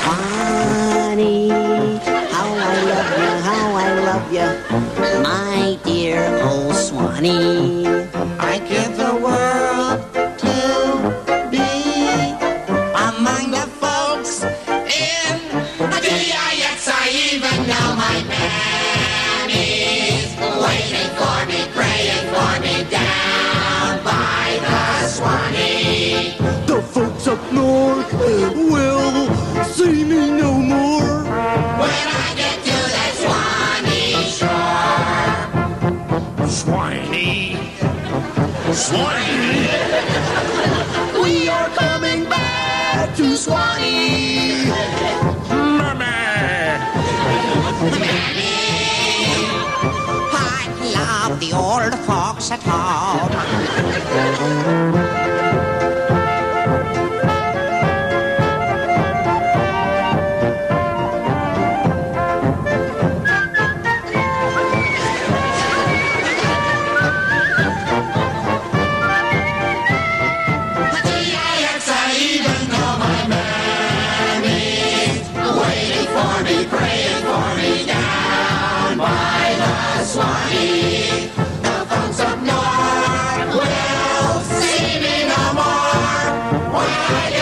Swanee, how I love you, how I love you, my dear old Swanee. I give the world to be among the folks in the IX. I even know my man is waiting for me, praying for me down by the Swanee. The folks up north. Swanee. Swanee. We are coming back to Swanee. Mammy. I love the old folks Friday.